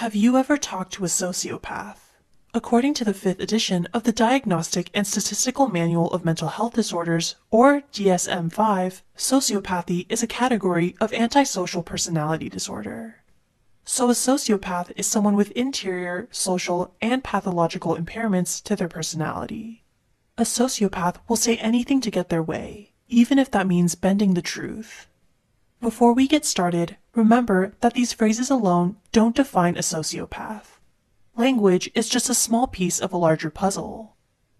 Have you ever talked to a sociopath? According to the fifth edition of the Diagnostic and Statistical Manual of Mental Health Disorders, or DSM 5, sociopathy is a category of antisocial personality disorder. So, a sociopath is someone with interior, social, and pathological impairments to their personality. A sociopath will say anything to get their way, even if that means bending the truth. Before we get started, remember that these phrases alone don't define a sociopath. Language is just a small piece of a larger puzzle.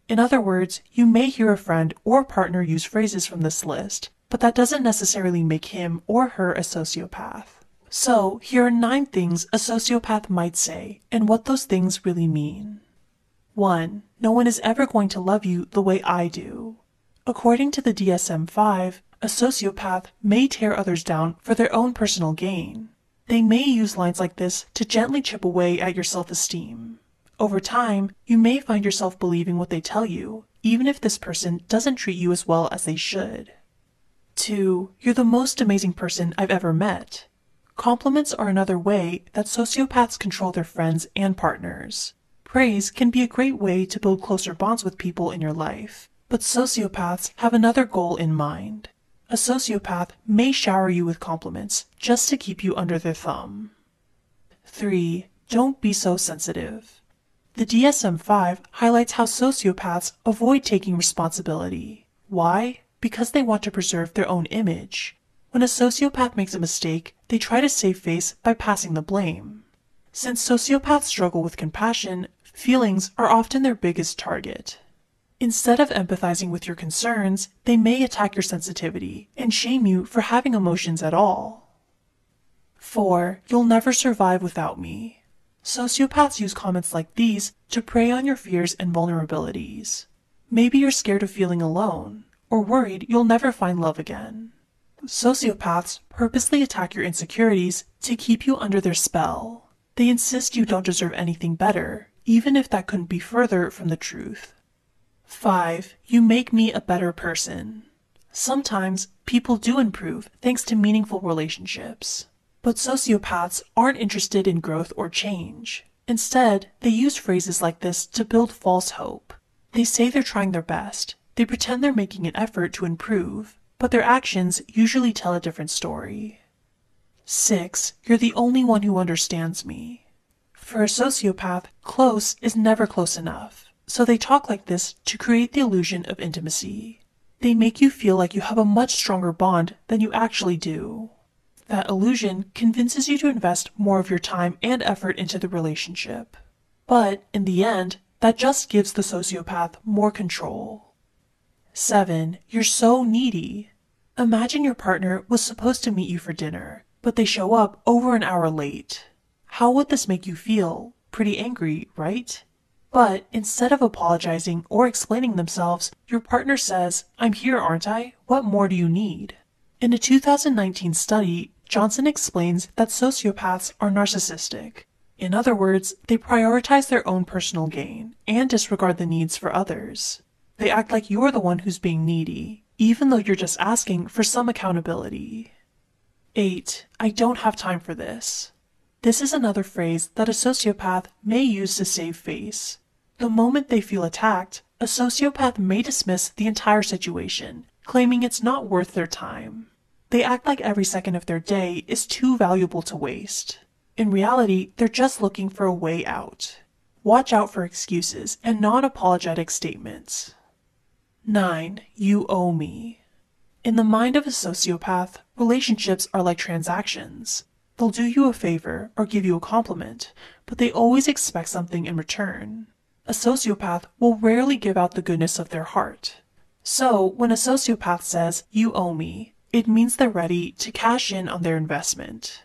In other words, you may hear a friend or partner use phrases from this list, but that doesn't necessarily make him or her a sociopath. So, here are nine things a sociopath might say and what those things really mean. 1. No one is ever going to love you the way I do. According to the DSM 5, a sociopath may tear others down for their own personal gain. They may use lines like this to gently chip away at your self esteem. Over time, you may find yourself believing what they tell you, even if this person doesn't treat you as well as they should. 2. You're the most amazing person I've ever met. Compliments are another way that sociopaths control their friends and partners. Praise can be a great way to build closer bonds with people in your life, but sociopaths have another goal in mind. A sociopath may shower you with compliments just to keep you under their thumb. 3. Don't be so sensitive. The DSM 5 highlights how sociopaths avoid taking responsibility. Why? Because they want to preserve their own image. When a sociopath makes a mistake, they try to save face by passing the blame. Since sociopaths struggle with compassion, feelings are often their biggest target. Instead of empathizing with your concerns, they may attack your sensitivity and shame you for having emotions at all. 4. You'll never survive without me. Sociopaths use comments like these to prey on your fears and vulnerabilities. Maybe you're scared of feeling alone, or worried you'll never find love again. Sociopaths purposely attack your insecurities to keep you under their spell. They insist you don't deserve anything better, even if that couldn't be further from the truth. 5. You make me a better person. Sometimes people do improve thanks to meaningful relationships. But sociopaths aren't interested in growth or change. Instead, they use phrases like this to build false hope. They say they're trying their best. They pretend they're making an effort to improve, but their actions usually tell a different story. 6. You're the only one who understands me. For a sociopath, close is never close enough. So they talk like this to create the illusion of intimacy. They make you feel like you have a much stronger bond than you actually do. That illusion convinces you to invest more of your time and effort into the relationship. But in the end, that just gives the sociopath more control. 7. You're so needy. Imagine your partner was supposed to meet you for dinner, but they show up over an hour late. How would this make you feel? Pretty angry, right? But instead of apologizing or explaining themselves, your partner says, I'm here, aren't I? What more do you need? In a 2019 study, Johnson explains that sociopaths are narcissistic. In other words, they prioritize their own personal gain and disregard the needs for others. They act like you're the one who's being needy, even though you're just asking for some accountability. 8. I don't have time for this. This is another phrase that a sociopath may use to save face. The moment they feel attacked, a sociopath may dismiss the entire situation, claiming it's not worth their time. They act like every second of their day is too valuable to waste. In reality, they're just looking for a way out. Watch out for excuses and non apologetic statements. 9. You owe me. In the mind of a sociopath, relationships are like transactions. They'll do you a favor or give you a compliment, but they always expect something in return a sociopath will rarely give out the goodness of their heart. So, when a sociopath says, You owe me, it means they're ready to cash in on their investment.